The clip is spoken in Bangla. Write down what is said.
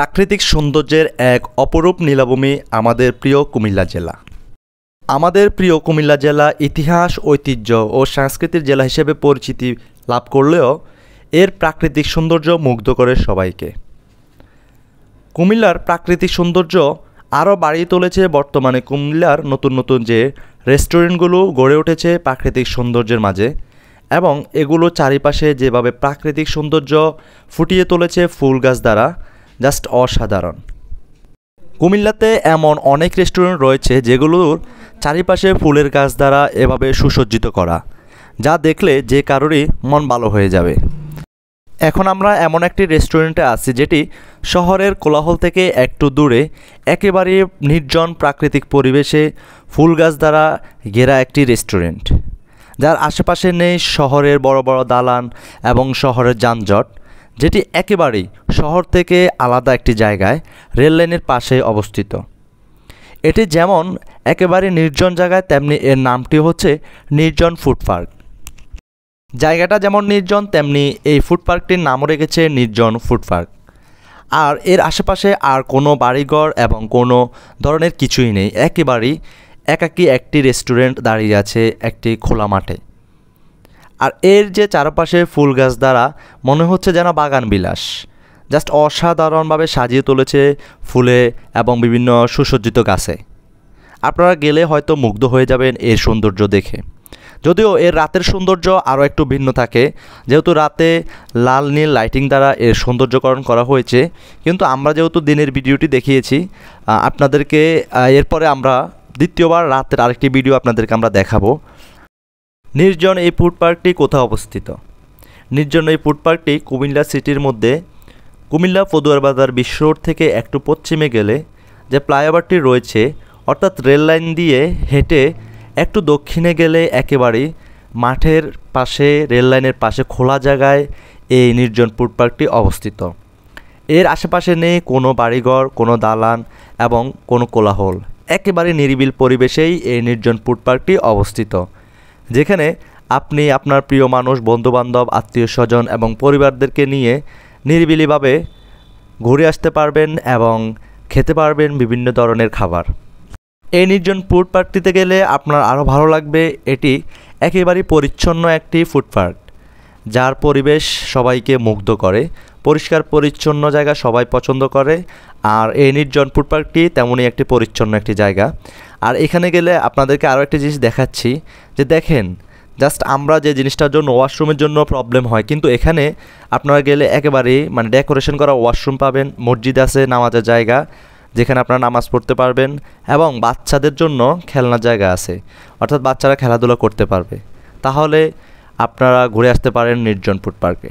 প্রাকৃতিক সৌন্দর্যের এক অপরূপ নীলাভূমি আমাদের প্রিয় কুমিল্লা জেলা। আমাদের প্রিয় কুমিল্লা জেলা ইতিহাস, ঐতিহ্য ও সংস্কৃতির জেলা হিসেবে পরিচিতি লাভ করলেও এর প্রাকৃতিক সৌন্দর্য মুগ্ধ করে সবাইকে। কুমিল্লার প্রাকৃতিক সৌন্দর্য আরও বাড়িয়ে তুলেছে বর্তমানে কুমিল্লার নতুন নতুন যে রেস্টুরেন্টগুলো গড়ে উঠেছে প্রাকৃতিক সৌন্দর্যের মাঝে এবং এগুলো চারিপাশে যেভাবে প্রাকৃতিক সৌন্দর্য ফুটিয়ে তুলেছে ফুল গাছ দ্বারা জাস্ট অসাধারণ। কুমিল্লাতে এমন অনেক রেস্টুরেন্ট রয়েছে যেগুলোর চারিপাশে ফুলের গাছ দ্বারা এভাবে সুসজ্জিত করা, যা দেখলে যে কারোরই মন ভালো হয়ে যাবে। এখন আমরা এমন একটি রেস্টুরেন্টে আছি যেটি শহরের কোলাহল থেকে একটু দূরে, একেবারে নির্জন প্রাকৃতিক পরিবেশে ফুল গাছ দ্বারা ঘেরা একটি রেস্টুরেন্ট যার আশেপাশে নেই শহরের বড় বড় দালান এবং শহরের যানজট। যেটি একেবারেই শহর থেকে আলাদা একটি জায়গায় রেল লাইনের পাশে অবস্থিত। এটি যেমন একেবারে নির্জন জায়গায়, তেমনি এর নামটি হচ্ছে নির্জন ফুড পার্ক জায়গাটা যেমন নির্জন, তেমনি এই ফুড পার্কটির নামও রেখেছে নির্জন ফুড পার্ক আর এর আশেপাশে আর কোনো বাড়িঘর এবং কোনো ধরনের কিছুই নেই। একেবারেই একাকি একটি রেস্টুরেন্ট দাঁড়িয়ে আছে একটি খোলা মাঠে। আর এর যে চারপাশে ফুল গাছ দ্বারা মনে হচ্ছে যেন বাগান বিলাস। জাস্ট অসাধারণভাবে সাজিয়ে তুলেছে ফুলে এবং বিভিন্ন সুসজ্জিত গাছে। আপনারা গেলে হয়তো মুগ্ধ হয়ে যাবেন এর সৌন্দর্য দেখে। যদিও এর রাতের সৌন্দর্য আরও একটু ভিন্ন থাকে, যেহেতু রাতে লাল নীল লাইটিং দ্বারা এর সৌন্দর্যকরণ করা হয়েছে, কিন্তু আমরা যেহেতু দিনের ভিডিওটি দেখিয়েছি আপনাদেরকে এরপরে আমরা দ্বিতীয়বার রাতের আরেকটি ভিডিও আপনাদেরকে আমরা দেখাবো। নির্জন এই ফুড পার্কটি কোথায় অবস্থিত? নির্জন এই ফুড পার্কটি কুমিল্লা সিটির মধ্যে কুমিল্লা পদুয়ার বাজার বিশ্ব রোড থেকে একটু পশ্চিমে গেলে যে ফ্লাইওভারটি রয়েছে, অর্থাৎ রেল লাইন দিয়ে হেঁটে একটু দক্ষিণে গেলে একেবারেই মাঠের পাশে, রেল লাইনের পাশে খোলা জায়গায় এই নির্জন ফুড পার্কটি অবস্থিত। এর আশেপাশে নেই কোনো বাড়িঘর, কোনো দালান এবং কোনো কোলাহল। একেবারে নিরিবিল পরিবেশেই এই নির্জন ফুড পার্কটি অবস্থিত। যেখানে আপনি আপনার প্রিয় মানুষ, বন্ধুবান্ধব আত্মীয় স্বজন এবং পরিবারদেরকে নিয়ে নিরিবিলিভাবে ঘুরে আসতে পারবেন এবং খেতে পারবেন বিভিন্ন ধরনের খাবার। এই নির্জন ফুড পার্কটিতে গেলে আপনার আরও ভালো লাগবে। এটি একেবারেই পরিচ্ছন্ন একটি ফুড পার্ক। যার পরিবেশ সবাইকে মুগ্ধ করে, পরিষ্কার পরিচ্ছন্ন জায়গা সবাই পছন্দ করে, আর এই নির্জন ফুড পার্কটি তেমনই একটি পরিচ্ছন্ন একটি জায়গা। আর এখানে গেলে আপনাদেরকে আরও একটি জিনিস দেখাচ্ছি, যে দেখেন জাস্ট আমরা যে জিনিসটার জন্য ওয়াশরুমের জন্য প্রবলেম হয়, কিন্তু এখানে আপনারা গেলে একেবারেই মানে ডেকোরেশন করা ওয়াশরুম পাবেন, মসজিদ আছে, নামাজের জায়গা, যেখানে আপনারা নামাজ পড়তে পারবেন, এবং বাচ্চাদের জন্য খেলনার জায়গা আছে, অর্থাৎ বাচ্চারা খেলাধুলা করতে পারবে। তাহলে আপনারা ঘুরে আসতে পারেন নির্জন ফুড পার্কে।